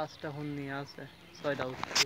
পাঁচটা ফোন নিয়ে আছে ছয়টা উঠছে